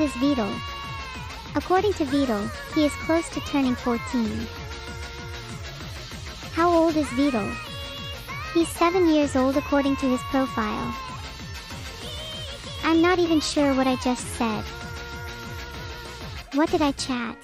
old is Vedal? According to Vedal, he is close to turning 14. How old is Vedal? He's 7 years old according to his profile. I'm not even sure what I just said. What did I chat?